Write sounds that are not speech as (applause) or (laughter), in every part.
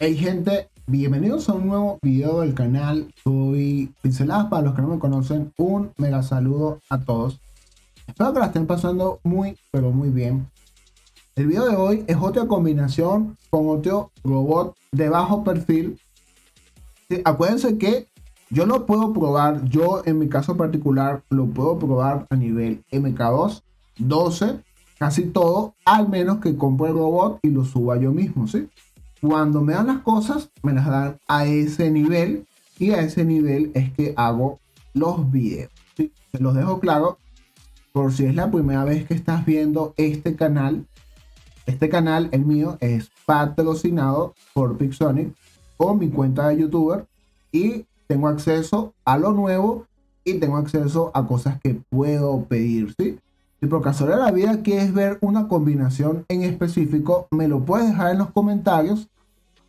Hey gente, bienvenidos a un nuevo video del canal. Soy Pinceladas para los que no me conocen. Un mega saludo a todos. Espero que la estén pasando muy, pero muy bien. El video de hoy es otra combinación con otro robot de bajo perfil. acuérdense que yo lo puedo probar, yo en mi caso particular lo puedo probar a nivel MK2, 12, casi todo, al menos que compre el robot y lo suba yo mismo, ¿sí? Cuando me dan las cosas, me las dan a ese nivel y a ese nivel es que hago los videos. ¿sí? Te los dejo claro por si es la primera vez que estás viendo este canal. Este canal, el mío, es patrocinado por Pixonic o mi cuenta de youtuber y tengo acceso a lo nuevo y tengo acceso a cosas que puedo pedir, ¿sí? Si por casualidad la vida quieres ver una combinación en específico, me lo puedes dejar en los comentarios.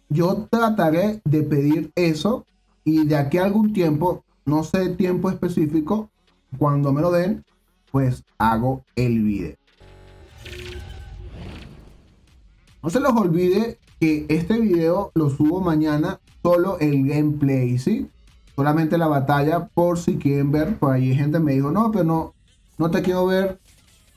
Yo trataré de pedir eso y de aquí a algún tiempo, no sé tiempo específico, cuando me lo den, pues hago el video. No se los olvide que este video lo subo mañana solo el gameplay, ¿sí? Solamente la batalla por si quieren ver. Por ahí gente me dijo, no, pero no, no te quiero ver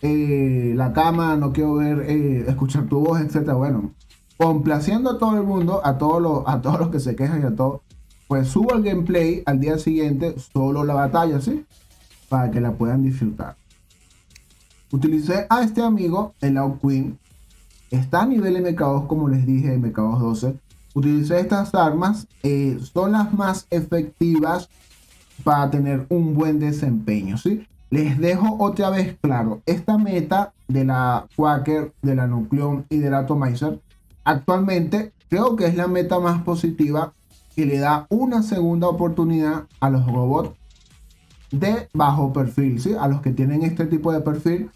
eh, la cama, no quiero ver, eh, escuchar tu voz, etcétera. Bueno, complaciendo a todo el mundo, a todos los, a todos los que se quejan y a todos, pues subo el gameplay al día siguiente, solo la batalla, ¿sí? Para que la puedan disfrutar. Utilicé a este amigo, el Out Queen. Está a nivel MK2, como les dije, MK2 12. Utilicé estas armas, eh, son las más efectivas para tener un buen desempeño, ¿sí? Les dejo otra vez claro, esta meta de la Quaker, de la Nucleon y del Atomizer, actualmente creo que es la meta más positiva que le da una segunda oportunidad a los robots de bajo perfil, ¿sí? a los que tienen este tipo de perfil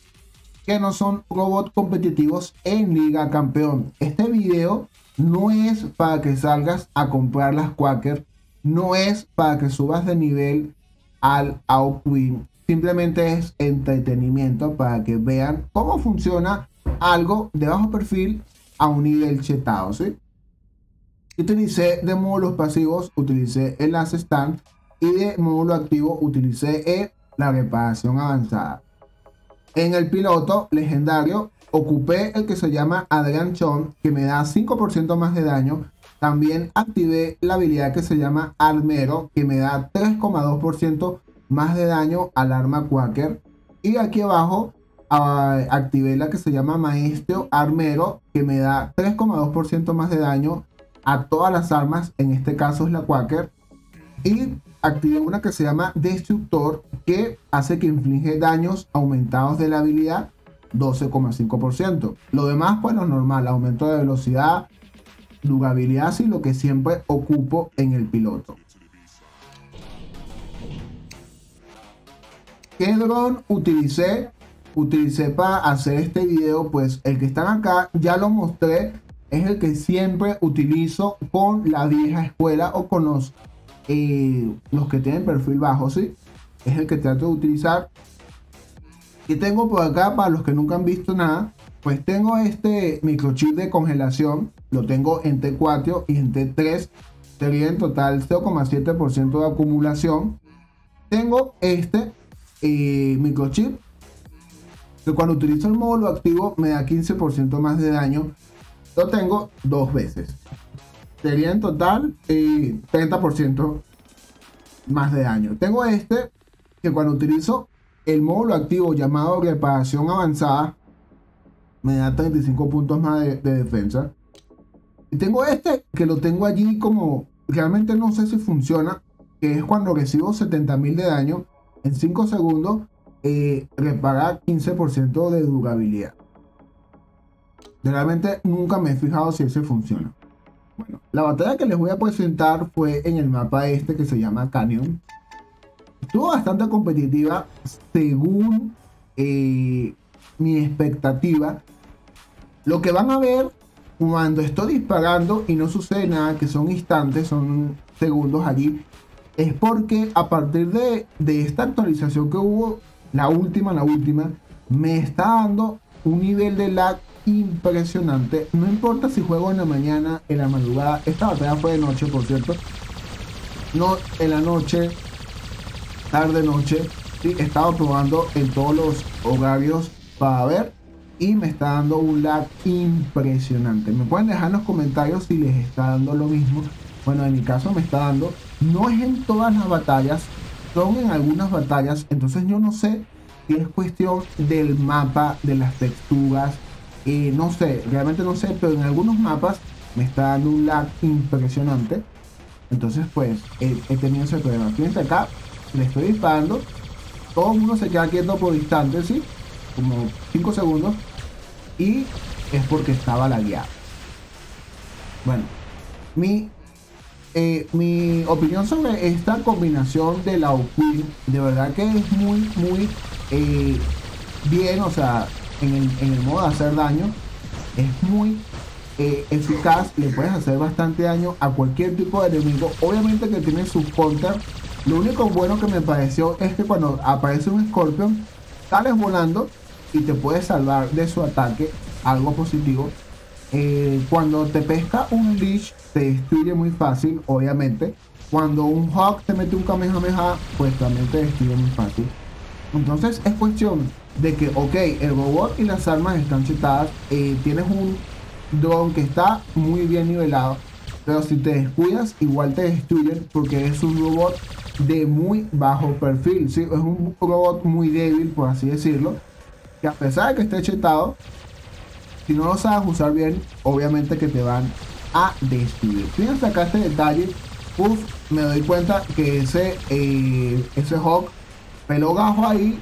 que no son robots competitivos en Liga Campeón. Este video no es para que salgas a comprar las Quaker, no es para que subas de nivel al Outwin simplemente es entretenimiento para que vean cómo funciona algo de bajo perfil a un nivel chetado, ¿sí? Utilicé de módulos pasivos, utilicé el stand y de módulo activo utilicé la reparación avanzada. En el piloto legendario ocupé el que se llama Adrian Chon, que me da 5% más de daño. También activé la habilidad que se llama Armero, que me da 3,2% más de daño al arma Quaker. Y aquí abajo uh, activé la que se llama Maestro Armero, que me da 3,2% más de daño a todas las armas, en este caso es la Quaker. Y activé una que se llama Destructor, que hace que inflige daños aumentados de la habilidad 12,5%. Lo demás, pues normal, aumento de velocidad, durabilidad y lo que siempre ocupo en el piloto. ¿Qué dron utilicé? Utilicé para hacer este video, pues el que están acá ya lo mostré, es el que siempre utilizo con la vieja escuela o con los, eh, los que tienen perfil bajo, ¿sí? Es el que trato de utilizar. Y tengo por acá, para los que nunca han visto nada, pues tengo este microchip de congelación, lo tengo en T4 y en T3, sería en total 0,7% de acumulación. Tengo este microchip que cuando utilizo el módulo activo me da 15% más de daño. Lo tengo dos veces. Sería en total 30% más de daño. Tengo este que cuando utilizo el módulo activo llamado reparación avanzada me da 35 puntos más de, de defensa. Y tengo este que lo tengo allí como realmente no sé si funciona, que es cuando recibo 70.000 de daño en 5 segundos eh, repara 15% de durabilidad. Realmente nunca me he fijado si ese funciona. Bueno, la batalla que les voy a presentar fue en el mapa este que se llama Canyon. Estuvo bastante competitiva según eh, mi expectativa. Lo que van a ver cuando estoy disparando y no sucede nada, que son instantes, son segundos allí, es porque a partir de, esta actualización que hubo, la última, la última, me está dando un nivel de lag impresionante. No importa si juego en la mañana, en la madrugada. Esta batalla fue de noche, por cierto. No en la noche, tarde, noche. Sí, he estado probando en todos los horarios para ver. Y me está dando un lag impresionante. Me pueden dejar en los comentarios si les está dando lo mismo. Bueno, en mi caso me está dando. No es en todas las batallas. Son en algunas batallas. Entonces yo no sé si es cuestión del mapa, de las texturas. Eh, no sé, realmente no sé. Pero en algunos mapas me está dando un lag impresionante. Entonces pues he, tenido ese problema. Fíjense acá. Le estoy disparando. Todo el mundo se queda quieto por instantes, ¿sí? Como 5 segundos. Y es porque estaba lagueado. Bueno, mi eh, mi opinión sobre esta combinación de la de verdad que es muy, muy eh, bien, o sea, en el, modo de hacer daño, es muy eh, eficaz, le puedes hacer bastante daño a cualquier tipo de enemigo. Obviamente que tiene su counter. Lo único bueno que me pareció es que cuando aparece un Scorpion, sales volando y te puedes salvar de su ataque, algo positivo. Eh, cuando te pesca un Lich, te destruye muy fácil, obviamente. Cuando un Hawk te mete un Kamehameha, pues también te destruye muy fácil. Entonces es cuestión de que, ok, el robot y las armas están chetadas. Eh, tienes un drone que está muy bien nivelado. Pero si te descuidas, igual te destruyen porque es un robot de muy bajo perfil. Es un robot muy débil, por así decirlo. Que a pesar de que esté chetado, si no lo sabes usar bien, obviamente que te van a destruir. Fíjense acá este detalle. Uf, me doy cuenta que ese, eh, ese Hawk peló gajo ahí,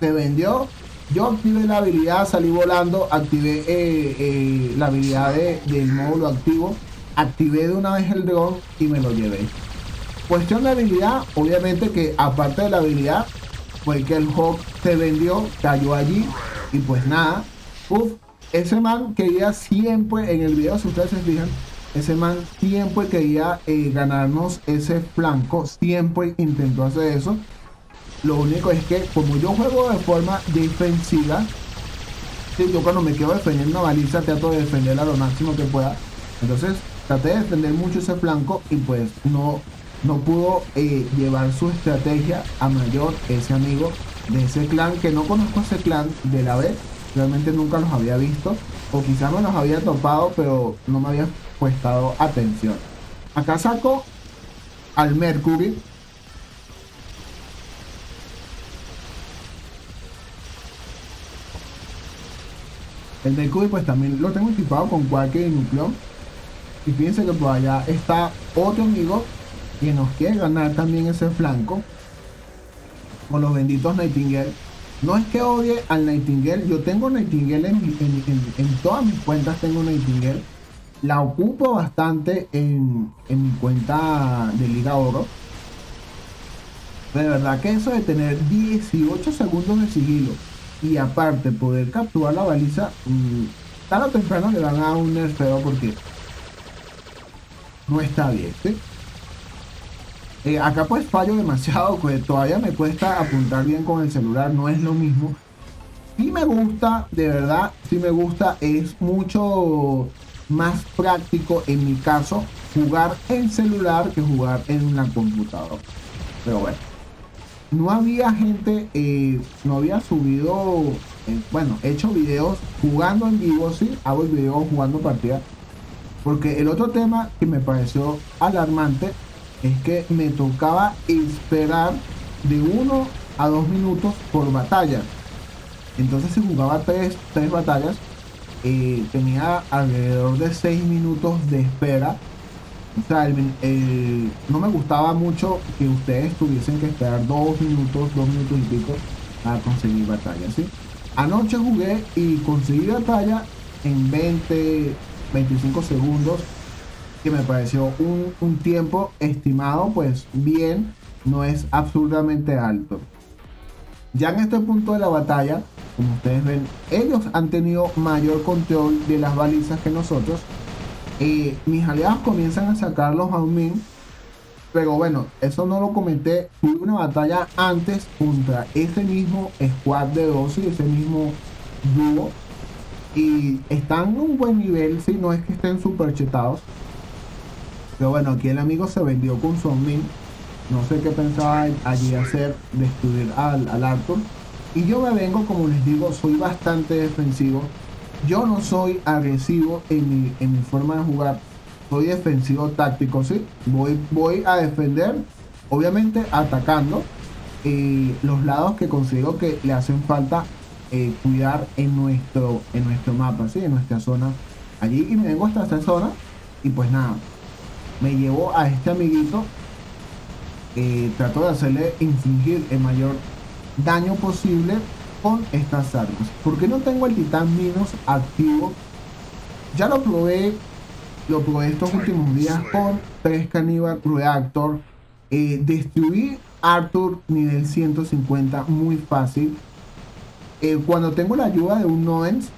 se vendió. Yo activé la habilidad, salí volando, activé eh, eh, la habilidad del módulo activo, activé de una vez el drone y me lo llevé. Cuestión de habilidad, obviamente que aparte de la habilidad, fue que el Hawk se vendió, cayó allí y pues nada, uf, ese man quería siempre, en el video, si ustedes se fijan, ese man siempre quería eh, ganarnos ese flanco, siempre intentó hacer eso. Lo único es que como yo juego de forma defensiva, yo cuando me quedo defendiendo una baliza trato de defenderla lo máximo que pueda. Entonces traté de defender mucho ese flanco y pues no, no pudo eh, llevar su estrategia a mayor ese amigo de ese clan, que no conozco ese clan de la vez realmente nunca los había visto o quizás no los había topado pero no me había prestado atención. Acá saco al Mercury. El Mercury pues también lo tengo equipado con cualquier núcleo y fíjense que por allá está otro amigo que nos quiere ganar también ese flanco con los benditos Nightingale no es que odie al Nightingale, yo tengo Nightingale en, todas mis cuentas, tengo Nightingale. La ocupo bastante en, mi cuenta de Liga Oro. De verdad que eso de tener 18 segundos de sigilo y aparte poder capturar la baliza, mm, tarde o temprano le van a dar un nerfeo porque no está bien. Eh, acá pues fallo demasiado, (laughs) pues todavía me cuesta apuntar bien con el celular, no es lo mismo. Si me gusta, de verdad, si me gusta, es mucho más práctico en mi caso jugar en celular que jugar en una computadora. Pero bueno, no había gente, eh, no había subido, eh, bueno, hecho videos jugando en vivo, sí, hago el video jugando partida. Porque el otro tema que me pareció alarmante es que me tocaba esperar de uno a dos minutos por batalla. Entonces si jugaba tres, tres batallas, eh, tenía alrededor de seis minutos de espera. O sea, no me gustaba mucho que ustedes tuviesen que esperar dos minutos, dos minutos y pico para conseguir batalla. ¿sí? Anoche jugué y conseguí batalla en 20, 25 segundos me pareció un, tiempo estimado, pues bien, no es absolutamente alto. Ya en este punto de la batalla, como ustedes ven, ellos han tenido mayor control de las balizas que nosotros. Eh, mis aliados comienzan a sacarlos a un min. Pero bueno, eso no lo comenté. Tuve una batalla antes contra ese mismo squad de 12 y ese mismo dúo. Y están en un buen nivel, si no es que estén super chetados. Pero bueno, aquí el amigo se vendió con su min. No sé qué pensaba allí hacer, destruir al, al Arthur. Y yo me vengo, como les digo, soy bastante defensivo. Yo no soy agresivo en mi, en mi forma de jugar. Soy defensivo táctico, ¿sí? Voy, voy a defender, obviamente atacando los lados que considero que le hacen falta eh, cuidar en nuestro, en nuestro mapa, ¿sí? En nuestra zona. Allí y me vengo hasta esta zona y pues nada, me llevo a este amiguito. Eh, trato de hacerle infligir el mayor daño posible con estas armas. porque no tengo el titán Minos activo? Ya lo probé, lo probé estos últimos días con 3 Cannibal Reactor. Eh, destruí Arthur nivel 150 muy fácil. Eh, cuando tengo la ayuda de un Noens,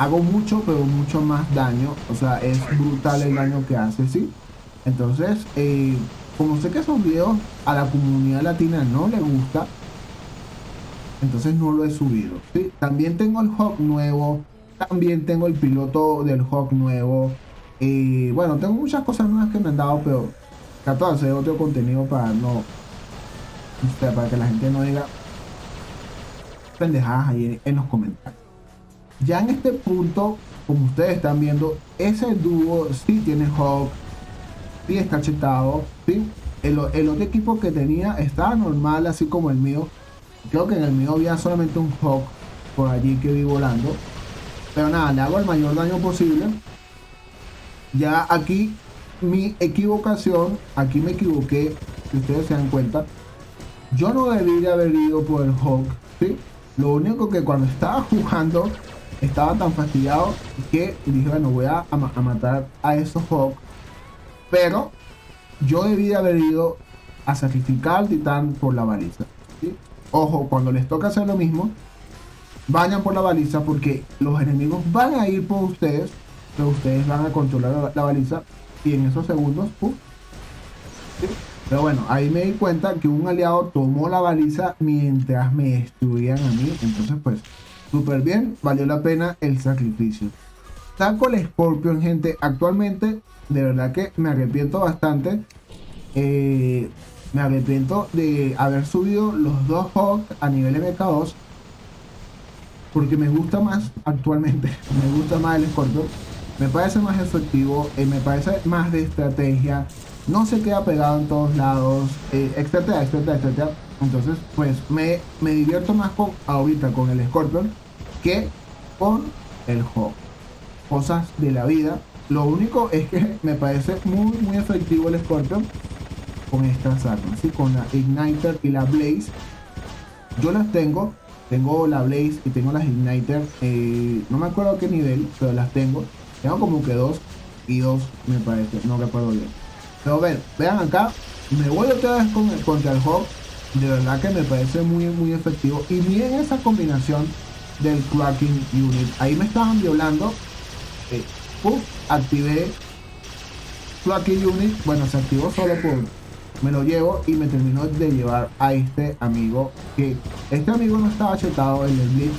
hago mucho, pero mucho más daño. O sea, es brutal el daño que hace, ¿sí? Entonces, eh, como sé que esos videos a la comunidad latina no le gusta, entonces no lo he subido. ¿sí? También tengo el Hawk nuevo, también tengo el piloto del Hawk nuevo. Y bueno, tengo muchas cosas nuevas que me han dado, pero trato de hacer otro contenido para no, para que la gente no diga pendejadas ahí en los comentarios. Ya en este punto, como ustedes están viendo, ese dúo sí tiene Hawk, sí está chetado, ¿sí? El, otro equipo que tenía estaba normal, así como el mío Creo que en el mío había solamente un Hawk por allí que vi volando. Pero nada, le hago el mayor daño posible. Ya aquí mi equivocación, aquí me equivoqué, si ustedes se dan cuenta. Yo no debí de haber ido por el Hawk, ¿sí? Lo único que cuando estaba jugando estaba tan fastidiado que dije, bueno, voy a, a matar a esos Hawk. Pero yo debí de haber ido a sacrificar al titán por la baliza. Ojo, cuando les toca hacer lo mismo, vayan por la baliza porque los enemigos van a ir por ustedes, pero ustedes van a controlar la, baliza y en esos segundos, Pero bueno, ahí me di cuenta que un aliado tomó la baliza mientras me destruían a mí. Entonces, pues, súper bien, valió la pena el sacrificio. Saco el Scorpion, gente. Actualmente, de verdad que me arrepiento bastante. Eh, me arrepiento de haber subido los dos Hawk a nivel MK2 porque me gusta más actualmente, (laughs) me gusta más el Scorpion, me parece más efectivo, eh, me parece más de estrategia, no se queda pegado en todos lados, eh, etcétera, etcétera, etcétera. Entonces, pues me, me divierto más con ahorita con el Scorpion que con el Hawk. Cosas de la vida. Lo único es que me parece muy, muy efectivo el Scorpion con estas armas, ¿sí? con la Igniter y la Blaze. Yo las tengo, tengo la Blaze y tengo las Igniter, eh, no me acuerdo qué nivel, pero las tengo. Tengo como que dos y dos, me parece, no recuerdo bien. Pero ver, vean acá, me voy otra vez con contra el Hawk, de verdad que me parece muy, muy efectivo. Y miren esa combinación del Cracking Unit, ahí me estaban violando, eh, activé Cracking Unit, bueno, se activó solo por me lo llevo y me terminó de llevar a este amigo que este amigo no estaba chetado el blitz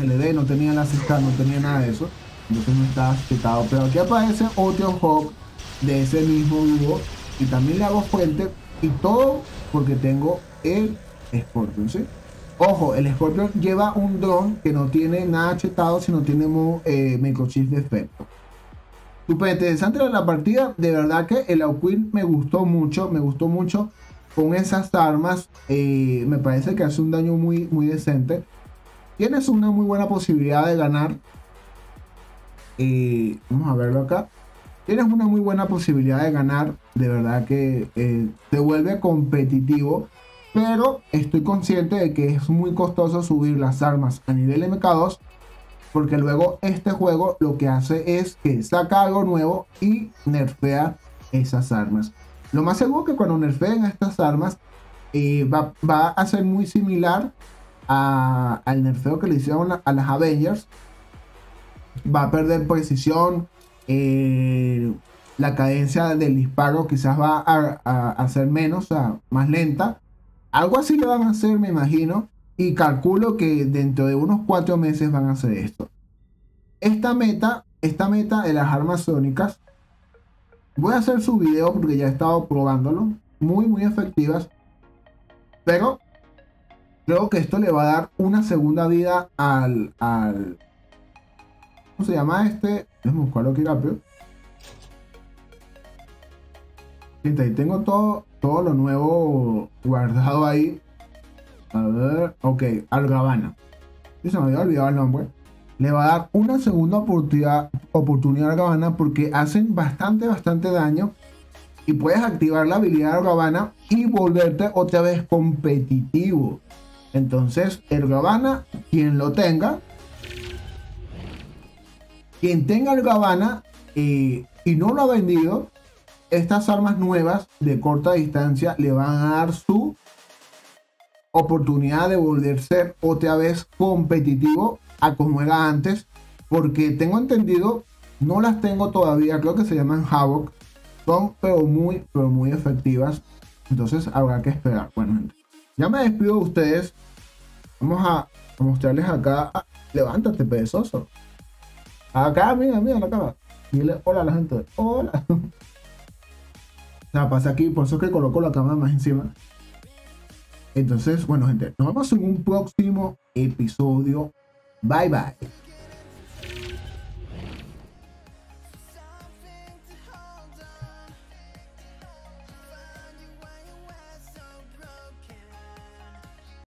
LD no tenía la cesta, no tenía nada de eso. Entonces no estaba chetado pero aquí aparece otro hawk de ese mismo dúo y también le hago frente y todo porque tengo el Scorpion ¿sí? Ojo el Scorpion lleva un dron que no tiene nada chetado sino tiene eh, microchip de efecto Súper interesante la partida. De verdad que el Auquin me gustó mucho. Me gustó mucho con esas armas. Eh, me parece que hace un daño muy, muy decente. Tienes una muy buena posibilidad de ganar. Eh, vamos a verlo acá. Tienes una muy buena posibilidad de ganar. De verdad que eh, te vuelve competitivo. Pero estoy consciente de que es muy costoso subir las armas a nivel MK2 porque luego este juego lo que hace es que saca algo nuevo y nerfea esas armas. Lo más seguro que cuando nerfeen estas armas eh, va, a ser muy similar al nerfeo que le hicieron a, las Avengers. Va a perder precisión. Eh, la cadencia del disparo quizás va a, a, ser menos, o sea, más lenta. Algo así le van a hacer, me imagino. Y calculo que dentro de unos cuatro meses van a hacer esto. Esta meta, esta meta de las armas sónicas, voy a hacer su video porque ya he estado probándolo. Muy, muy efectivas. Pero creo que esto le va a dar una segunda vida al. al ¿Cómo se llama este? Déjame buscarlo aquí rápido. Gente, ahí tengo todo, todo lo nuevo guardado ahí. A ver, ok, Algabana. Y se me había olvidado el nombre. Le va a dar una segunda oportunidad, oportunidad a Algabana porque hacen bastante, bastante daño. Y puedes activar la habilidad de Algabana y volverte otra vez competitivo. Entonces, el Gabana, quien lo tenga, quien tenga el Gabana eh, y no lo ha vendido, estas armas nuevas de corta distancia le van a dar su oportunidad de volverse otra vez competitivo a como era antes. Porque tengo entendido, no las tengo todavía, creo que se llaman Havoc. Son pero muy, pero muy efectivas. Entonces habrá que esperar. Bueno, gente, ya me despido de ustedes. Vamos a mostrarles acá. Ah, levántate, perezoso. Acá, mira, mira, acá. Dile hola a la gente. Hola. (laughs) O sea, pasa aquí, por eso que coloco la cámara más encima. Entonces, bueno, gente, nos vemos en un próximo episodio. Bye bye.